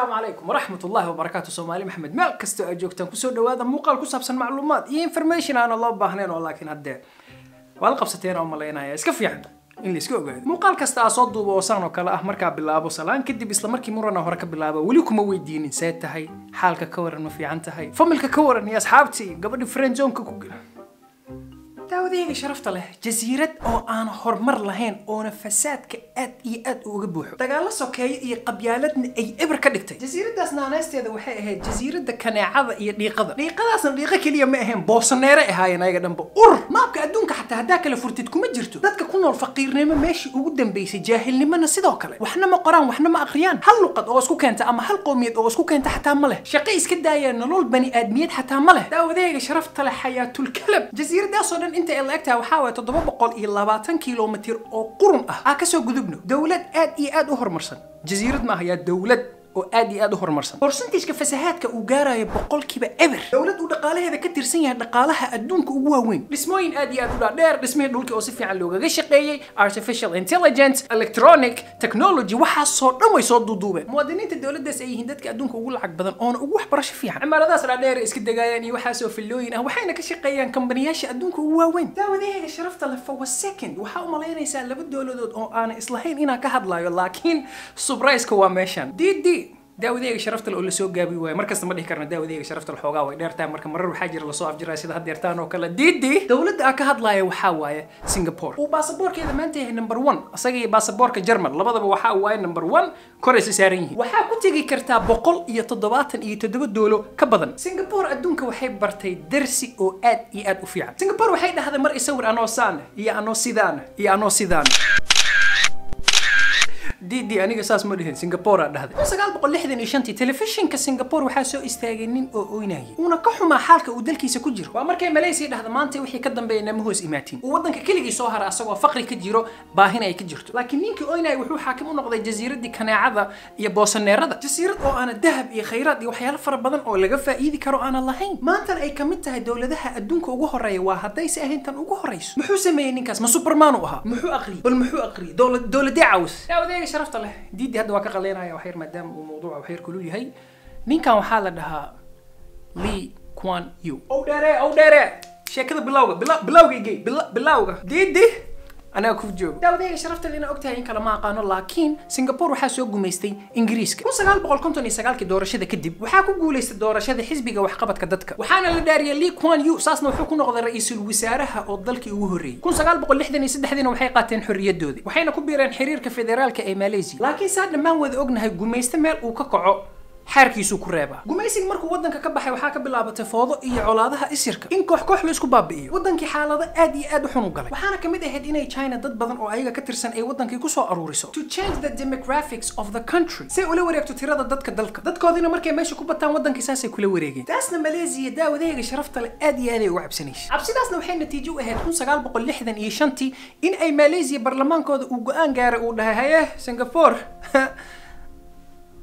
asalaamu calaykum waraxmat ullahi wabarakaatu soomaali maxamed meel kastoo aad joogtaan ku soo dhawaada muuqaal ku saabsan macluumaad iyo information aana loo baahnayn oo laakiin haddee waa la qabsateen oo malaynaya iska fiican in la iska ogaado muuqaal kasta aa soo duuba oo saan oo kale ah markaa bilaabo salaan kadib isla markii murana hore ka bilaabo weli kuma weydiinin see tahay xaalka ka waran ma fiican tahay familka ka waran iyo asxaabtii gabadhi friendzoneka ku داوديني شرفت له. جزيرة أو أنا حرمر لهين أو نفسات كأد إي أد وقبوحو تقال لس أوكي إي قبيالتن أي إبر كدكتي. جزيرة داس نانيستي هذا وحي هي جزيرة دا كان عاد إي ليقضا ليقضا سن ليقك اليوم ما هين بوصنيرا إهاي إيه، نايقا دنبا أر ما أبكى أدونك حتى هداك لفرتيت كوم جرتو. دادك كون الفقير نيما ماشي وقدم بيسي جاهل لما نسيدو كلا وحنا ما قران وحنا ما أغريان. هل قد أوسكو كانت أما هل قومية أوسكو كانت حتى مله شقيس كدايا نلول بني آدميات حتى مله داوديني شرفت له حياة الكلب. جزيرة داس انت الاكتا وحاوة تضبب قول إيه لباتن كيلومتر أو قرن أه أكسو قذبنو دولة آد إي آد أهر مرسن جزيرة ما هي دولة oo aad iyo aad u horumarsan. Borsantajka fasahaadka uu gaarayo boqolkiiba eber. Dowlad uu dhaqaalaheeda ka tirsan yahay dhaqaalaha adduunka ugu waaweyn. Dhismooyin aad iyo aad u dhaadheer dhismihii dhulka oo si fiican loogaga shaqeeyey artificial intelligence electronic technology waxaasoo dhan way soo duuduubeen. Muwaadiniinta dowladdaas ay yihiin dadka adduunka ugu lacag badan oona ugu waxbarasho fiican. Cimaaradaas dhaadheer iska degaayaan iyo waxaasoo fillooyin ah waxayna ka shaqeeyaan kambaniyaasha adduunka ugu waaweyn. Daawadaheega sharafta leh for a second waxaa u malaynaysaa laba dowladood oo aanan islahayn inaan ka hadlayo laakiin subrayska waa meeshan. Dd daawadeyga sharafta oo la soo gaabi waayo. Markasta ma dhihi karna daawadeyga sharafta xoogaa way dheertahay marka marar waxaa jira la soo afjiraya sida haddeertaan oo kale. Didi dowladda aan ka hadlaya waxaa waaye singapore. Uu baasaboorkeeda maanta yahay number one asaga iyo baasaboorka german. Labadaba waxaa waaye number one koraysa saaran yihiin. Waxaa ku tegi kartaa boqol iyo toddobaatan iyo toddoba doolo ka badan. Singapore adduunka waxay bartay darsi oo aad iyo aad u fiican. Singapore waxay dhahday mar isawir anoo saana iyo anoo sidaana iyo anoo sidaana dd aniga saas ma dhihin singapore aa dhahday. sagaal shantii telefishinka singapore waxaa soo istaagay nin oo oynayay. Uuna ka xumaa xaalka uu dalkiisa ku jiro. Waa markay malaysia dhahda maanta wixii ka dambeeya nama hoos imaatiin uu waddanka keligii soo hara asagoo faqri ka jiro baahina ay ka jirto. Laakiin ninkii oynaya wuxuu xaakim u noqday jasiiradii kaneecada iyo boosaneerada jasiirad oo aana dahab iyo khayraad iyo waxyaalo fara badan oo laga faa'iidi karo aanan lahayn. Maantan ay ka mid tahay dowladaha adduunka ugu horreeya waa haddayse ahayn ugu horeyso muxuu sameeyey ninkaas? Ma superman u ahaa? Muxuu aqriyey bal muxuu aqriyey dowladee daawadeega sharafta leh diidi hadda waa ka qaleynaya waxyar maadaama uu mawduuca waxyar kulul yahay. Ninkan waxaa la dhahaa lee quan yu ow dheere ow dheere! Sheekada bilawga bilawga igey bilawga. Diidi anaga ku joogo. Daawadayga sharafta lena ogtahay in kale ma aqaano laakiin singapore waxaa soo gumaystay ingiriiska. Kun sagaal boqol konton iyo sagaalkii doorashada kadib waxaa ku guulaystay doorashada xisbiga waxqabadka dadka. Waxaana la dhaariyay lee quan yu saasna wuxuu ku noqday ra'iisul wasaaraha oo dalkii ugu horreeyey kun sagaal boqol lixdan iyo saddexdiina waxay qaateen xorriyadoodii waxayna ku biireen xiriirka federaalka ee malaysia. Laakiin saa dhammaan wada ognahay gumayste meel uu ka kaco xeerkiisuu ku reebaa gumaysiga markuu waddanka ka baxay waxaa ka bilaabatay foodo iyo colaadaha isirka. In koox koox la isku baabi'iyo. Waddankii xaalado aad iyo aad u xun u galay. Waxaana ka mid ahayd inay china dad badan oo ayaga ka tirsan ay waddankii ku soo aruuriso. To change the demographics of the country. Say ula wareegto tirada dadka dalka. Dadkoodina markay meesha ku bataan waddankii saasay kula wareegeen. Taasna malaysia daawadeega sharafta leh aad iyo aad ay uga cabsanaysa. Cabsidaasna waxay natiijo u ahayd kun sagaal boqol lixdan iyo shantii in ay malaysia barlamaankooda uu go'aan gaaray uu dhahay haye singapore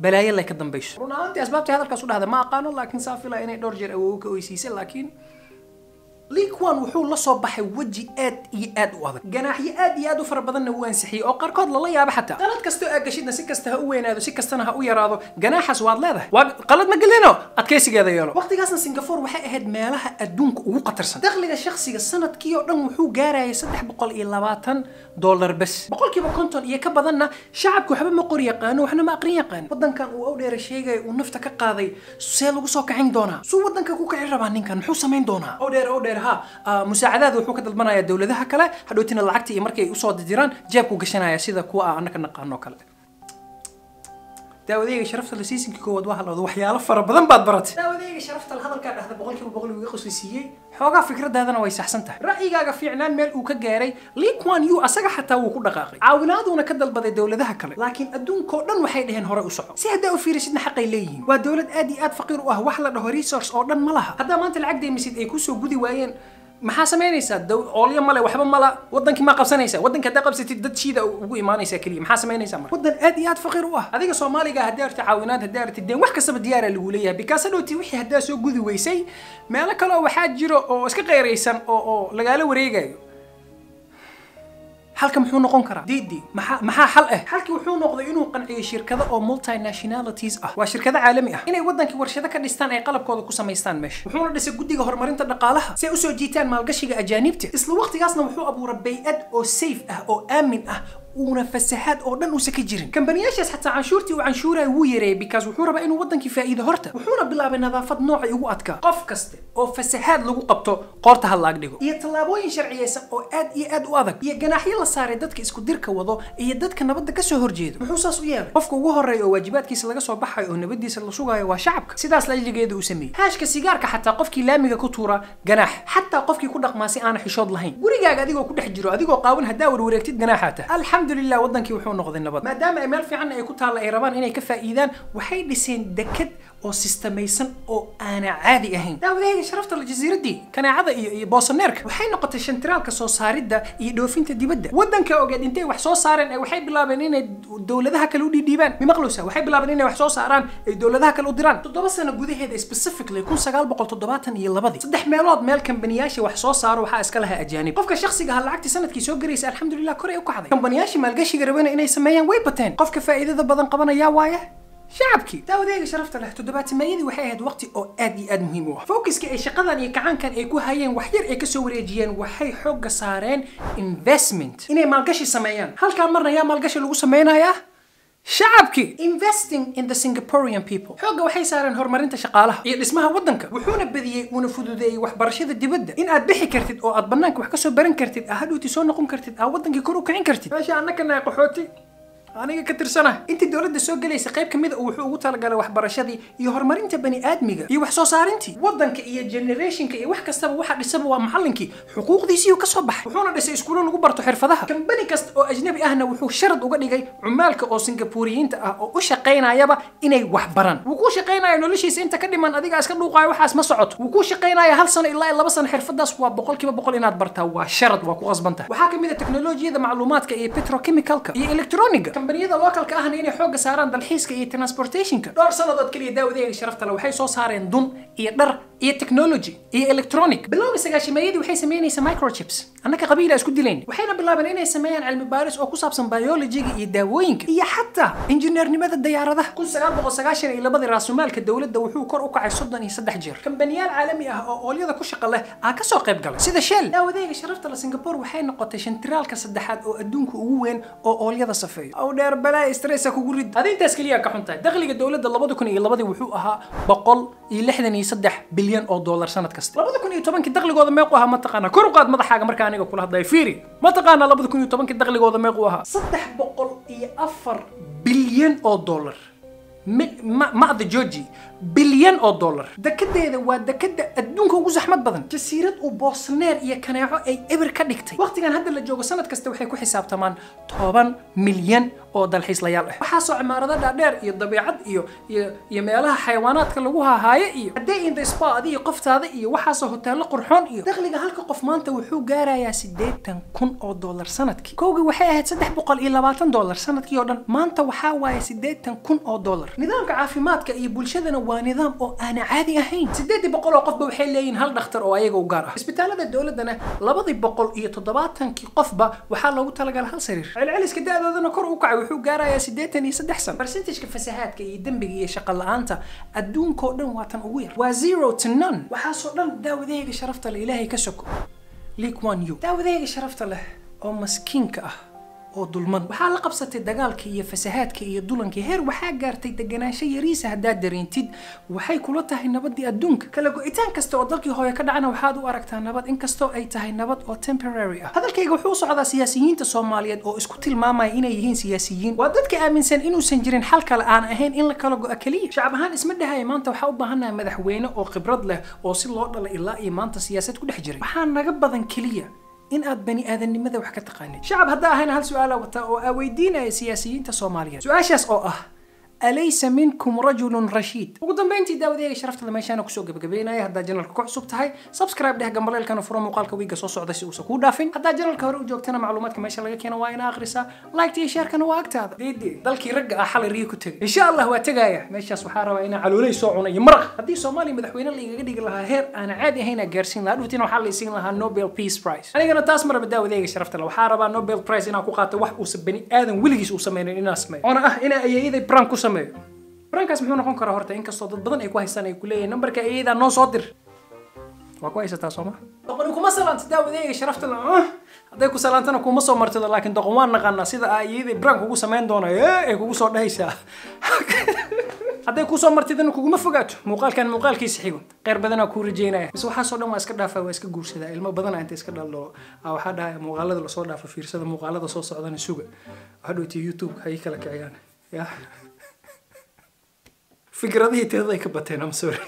balaayo lay ka dambayso run ahaantii asbaabtii hadalkaas u dhahda ma aqaano laakiin saa filaa inay dhowr jeer awoowo ka oysiisay laakiin lee kuan wuxuu la soo baxay weji aad iyo aad u adag. Ganaaxyo aad iyo aad u fara badanna wuu ansixiyey oo qaarkood lala yaabo xataa. Qalad kastoo aad gashidna si kasta ha u weynaado si kastana ha u yaraado ganaaxaas waad leedahay. Waa qalad ma gelino? Adkaysigeeda yeelo. Waqtigaasna singapore waxay ahayd meelaha adduunka ugu qatarsan dakhliga shakhsiga sannadkii oo dhan wuxuu gaarayay saddex boqol iyo labaatan dollar bes. Boqolkiiba konton iyo ka badanna shacabku waxba ma qori yaqaano waxna ma aqrin yaqaan waddankan uu awdheera sheegaya uu nafta ka qaaday see lagu soo kacin doonaa. Suu waddanka ku kici rabaa ninkan muxuu samayn doonaa? Awdheer awdheer ha musaacadaada wuxuu ka dalbanayaa dowladaha kale hadhowtina lacagta iyo markay u soo dirdiraan jeebku gashanaya sida kuwa ah annaka naqaano kale داوديغي شرفت لسيسنكي كواد واحد الأرض وحيا لفر بضن باد برات. داوديغي شرفت لهذا الكار هذا بغل كيو بغل ويقو سيسيي حوغا فكرة هذا نويس أحسن تح رأيقا في إعلان ميل أوكا غيري لي كوان يو أساقا حتى وكو دقاقي. عاونا دونا كدل بضي الدولة ذا هكالي لكن أدون كوردن وحيد هين هورا أسعو. سيه داو في رسيدنا حقي ليهين ودولة آدي آد فقير وأه وحلا ريسورس أوردن ملاها. هذا ما أنت العقدي مسيد أيكوسو بودي وين. Maxaa samaynaysaa oolyo male waxba mala wadankii maa qabsanaysaa wadanka haddaa qabsatid dad shiida ugu imaanaysaa keliya maxaa samaynaysaa marka? Wadan aad iyo aad faqiir u ah. Adiga soomaaliga haddaa arti caawinaad haddaa arti deen wax kastaba diyaara lagu leeyahay bikaas hadhowti wixii haddaa soo gudi weysay meelo kale oo waxaa jiro oo iska qeyraysan oo oo lagaala wareegayo halka muxuu noqon karaa? Didi maxaa xal ah halkii wuxuu noqday inuu qanciyo shirkado oo multinationalities ah. Waa shirkado caalami ah. Inay wadankii warshado ka dhistaan ay qalabkooda ku samaystaan meesha wuxuuna dhisay guddiga horumarinta dhaqaalaha si ay u soo jiitaan maalgashiga ajaanibta. Isla waqtigaasna wuxuu abuuray bay-ad oo safe ah oo aamin ah uuna fasahaad oo dhan uusan ka jirin. Kambaniyaashaas xataa canshuurtii uu canshuuraya wuu yareeyay because wuxuu rabaa inuu wadankii faa'iido horta. Wuxuuna bilaabay nadaafad noocay ugu adkaa qof kaste oo fasahaad lagu qabto qoorta ha laag dhigo. Iyo tallaabooyin sharciyeysan oo aad iyo aad u adag. Iyo ganaaxyo la saaray dadka isku dirka wado iyo dadka nabadda ka soo horjeedo muxuu saas u yeelay qofka ugu horreeya oo waajibaadkiisa laga soo baxayo oo nabadiisa la sugayo waa shacabka. Sidaas lajligeeda uu sameeyey haashka sigaarka xataa qofkii laamiga ku tuura ganaax. Xataa qofkii ku dhaqmaa si aana xishood lahayn. Gurigaaga adigoo ku dhex jiro adigoo qaawan haddaa warwareegtid ganaaxaa tah alxamdulilah wadankii wuxuu noqday nabad. Maadaama ay meel fiican ay ku taalla ay rabaan inay ka faa'iidaan waxay dhiseen dekad oo sistemaysan oo aana caadi ahayn. Daawadahayga sharafta la jasiiradii kanaacada iyo iyo boosaneerka waxay noqotay shantiraalka soo saaridda iyo dhoofinta dibadda. Wadanka ogeed intay wax soo saareen ee waxay bilaabeen inay dowladaha kale u dhiidhiibaan? Mimaqlowsa waxay bilaabeen inay wax soo saaraan ay dowladaha kale u diraan? Toddoba sano gudaheeda specifically kun sagaal boqol toddobaatan iyo labadii. Saddex meelood meel kambaniyaasha wax soo saaro waxaa iska lahaa ajaanib. Qofka shakhsiga ha lacagtii sannadkii soo garaysa alxamdulilah koray u kacday kambaniyaashii maalgashiga rabana inay sameeyaan way bateen. Qofka faa'iidada badan qabanayaa waaya shacabkii daawadeega sharafta leh toddobaatameeyadii waxay ahayd waqti oo aad iyo aad muhiim u ah. Focuska ay shaqadan iyo gacankan ay ku hayeen wax yar ay ka soo wareejiyeen waxay xoogga saareen investment. Inay maalgashi sameeyaan. Halkaa marna yaa maalgashi lagu sameynayaa shacabkii investing in the singaporean people. Xoogga waxay saareen horumarinta shaqaalaha iyo dhismaha waddanka wuxuuna badiyey uuna fududeeyey waxbarashada dibadda. In aad bixi kartid oo aad banaanka wax ka soo baran kartid aa hadhowti soo noqon kartid aa wadankii kor u kicin kartid. Meesha annakana qaxooti أنا كتر سنة أنت الدولة السوق ليس قيب كمذ أو حقوق تلقى لو حبر شذي يهرم أنت بني آدم جا يوح صار أنت وضن كي جنريشن كي وح كسب وح كسب ومعلن كي حقوق دي سيو كصبح وحنا لسه يسكونون وقبر تحرف ذها كم بني كست أو أجنبي أهنا وحو شرط وقدي جاي عمالك أو سنغافوريين تا أو شقينا يابا إني وح برن وكوش قينا إنه ليش يس أنت كلي من أديك عسكر لوقاي وح اسمه صعد وكوش قينا يا هل سنة إلا إلا بس أنا حرف داس وبقول كي بقول إنها تبرتها وشرط وكو غصب وحاكم إذا تكنولوجيا إذا معلومات كي بترو كيميكال إلكترونيكا kambaniyada localka ahna inay xoogga saaraan dalxiiska iyo transportationka. Dhowr sannadood keliya daawadeega sharafta le waxay soo saareen dun iyo dhar iyo technology iyo electronic. Bilowga sagaashimeeyadii waxay sameynaysaa microchips. Annaka qabiila isku dilayn. Waxayna bilaabeen inay sameeyaan cilmi baaris oo ku saabsan biologiga iyo daawooyinka. Iyo xataa injineernimada diyaaradaha kun sagaal boqol sagaashan iyo labadii raasumaalka dowladda wuxuu kor u kacay soddon iyo saddex jeer. Kambaniyaal caalami ah oo oolyada ku shaqa leh aa ka soo qayb galay. Sida shell daawadeega sharafta le singapore waxay noqotay shantiraalka saddexaad oo adduunka ugu weyn oo oolyada safeeyo. Aw dheer balaa stressa kugu rid. Adi intaas keliya ka xun tahay dakhliga dowladda labada kun iyo labadii wuxuu ahaa boqol iyo lixdan iyo saddex bilyan oo dollar sanad kasta labada kun iyo tobankii dakhligooda meequ ahaa mataqaanaa kor u qaad madaxaaga markaa aniga kula hadlaya. Fiiri mataqaanaa labada kun iyo tobankii dakhligooda meequ ahaa? Saddex boqol iyo afar bilyan oo dollar ma'da georgi bilyan oo dollar. Dekedeeda waa dekeda adduunka ugu saxmad badan. Jasiirad uu boosneer iyo kaneeco ay eber ka dhigtay. Waqtigan hadda la joogo sanad kasta waxay ku xisaabtamaan toban milyan oo dalxiislayaal ah. Waxaasoo cimaarado dhaadheer iyo dabiicad iyo iyo iyo meelaha xayawaanaadka lagu hahaayo iyo haddee in the spa adiyo qoftaada iyo waxaasoo hoteelo qurxoon iyo dakhliga halka qof maanta wuxuu gaarayaa siddeetan kun oo dollar sannadkii. Kowgii waxay ahayd saddex boqol iyo labaatan dollar sannadkii oo dhan. Maanta waxaa waaye siddeetan kun oo dollar nidaamka caafimaadka iyo bulshadana waa nidaam oo aana caadi ahayn. Siddeedii boqol oo qofba waxay leeyihiin hal dhakhtar oo ayaga u gaar ah. Isbitaalada dowladdana labadii boqol iyo toddobaatankii qofba waxaa loogu talagalay hal sariir. Celceliska da-doodana kor u kacay wuxuu gaarayaa siddeetan iyo saddex sano. Barsentajka fasahaadka iyo dembiga iyo shaqo la'aanta adduunkao dhan waa tan ugu yar. Waa zero to none. Waxaasoo dhan daawadahayga sharafta leh ilaahay ka soko. Leak one you sharafta leh oo maskiinka ah oo dulman waxaa la qabsatay dagaalka iyo fasahaadka iyo dulanka heer waxaa gaartay deganaansho yariisa haddaad dareentid waxay kula tahay nabadii adduunka. Kala go-itaan kasta oo dalkii hooye ka dhacana waxaad u aragtaa nabad. Inkastoo ay tahay nabad oo temporary ah. Hadalkayga wuxuu u socdaa siyaasiyiinta soomaaliyeed oo isku tilmaamaya inay yihiin siyaasiyiin. Waa dadka aaminsan inuusan jirin xal kale aan ahayn in la kala go-a keliya shacab ahaan isma dhahaya maanta waxaa u baahannaha madaxweyne oo khibrad leh oo si loo dhala ilaa iyo maanta siyaasad ku dhex jiray. Waxaa naga badan keliya in aad bani aadamnimada wax ka taqaanid. Shacab haddaa ahayna hal su'aala wataa oo aa weydiinaya siyaasiyiinta soomaaliyeed. Su'aashaas oo ah alaysa minkum rajulun rashiid ugu dambeyntii daawadeega sharaftada meeshaana ku soo gabagabeynaya haddaa janalka ku cusub tahay subscribe dheh gambaleelkana furo muuqaalka wiiga soo socda si uusan kuu dhaafin. Haddaa janalka hore u joogtana macluumaadka meesha laga keena waa ina akhrisaa liketa iyo sheerkana waa agtaada. Deedee dalkii ragga ah xalay riyo ku tegay. Insha allah waa tegaya meeshaas waxaa rabaa inaa caloolay soo cuna iyo maraq. Haddii soomaaliya madaxweyne laigaga dhigi lahaa heer aana caadi ahaynaa gaarsiin lahaa. Dhuftina waxaa laysiin lahaa nobel peace prize. Anigana taas maraba daawadeega sharafta le waxaa rabaa nobel prize inaan ku qaato wax uusan bani aadan weligiis uu sameynin inaan sameeyo. Oona ah inaa ayeeyaday sameeyo brankaas muxuu noqon karaa horta inkastoo dad badan ay ku haystaan ay ku leeyihiin nambarka ayeedaa noo soo dir. Waa ku haysataa sooma? Doqoni kuma salaanta daawadeega sharafta le hadday ku salaantana kuma soo martido laakiin doqon waan naqaanaa sida ayeeyaday brank kugu samayn doona ay kugu soo dhahaysaa hadday ku soo martidana kuguma fogaato muuqaalkan muuqaalkiisa xigo. Qeyr badanaa kuu rajeynaya. Mise waxaasoo dhan waa iska dhaafaa waa iska guursadaa. Ilmo badana inta iska dhaldhalo waxaa dhahaya muuqaalada la soo dhaafa fiirsada muuqaalada soo socdana suga. Hadhowti youtube ha kala kiciyaan. Ya fikradihii tirada ay ka bateen ama sorry